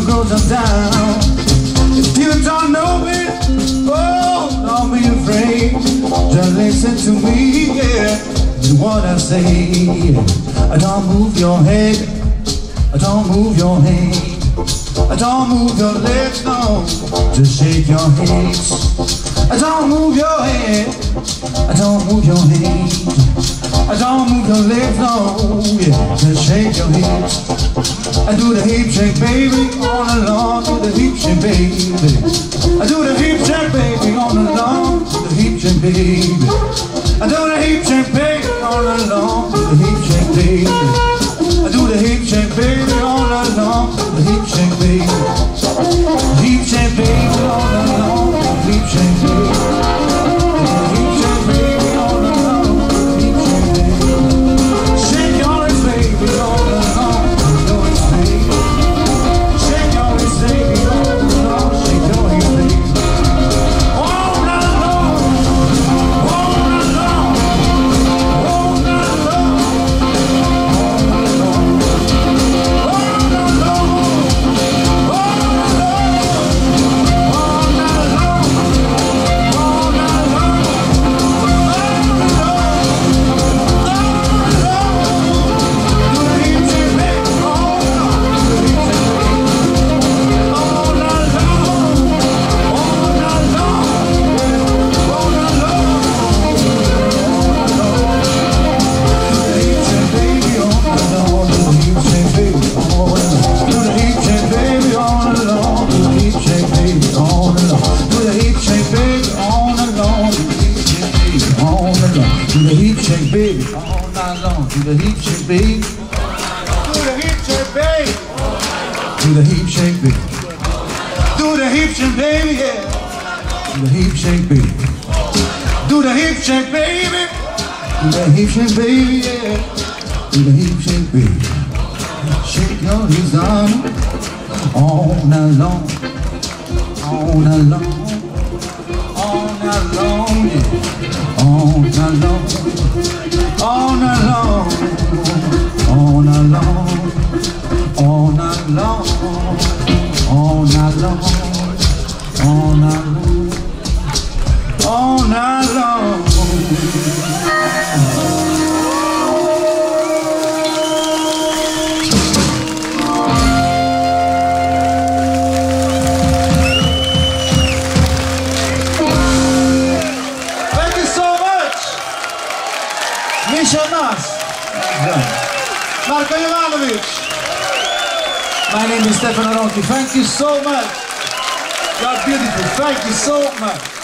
gonna down If you don't know me, oh, don't be afraid. Just listen to me, yeah, to what I say. Don't move your head, don't move your head Don't move your legs, no, just shake your hips. Don't move your head, don't move your head I don't move your legs, no. Yeah. Just shake your hips. I do the hip shake, baby, all along. Do the hip shake, baby. I do the hip shake, baby, all along. Do the hip shake, baby. I do the hip shake, baby, all along. Do the hip shake, baby. The heapshake baby, all night long, do the heat shake, baby. Do the heat shake, baby. Do the heat shake, baby. Do the heat shake, baby, yeah. Do the heat shake, baby. Do the hip shake, baby. Do the hip shake, baby, yeah. Do the hip shake, baby. Shake your hips down all night long, all night long, all night long, all night long, all night long, all night long, all night long, all night long, all night long My name is Stefano Ronchi. Thank you so much. You are beautiful. Thank you so much.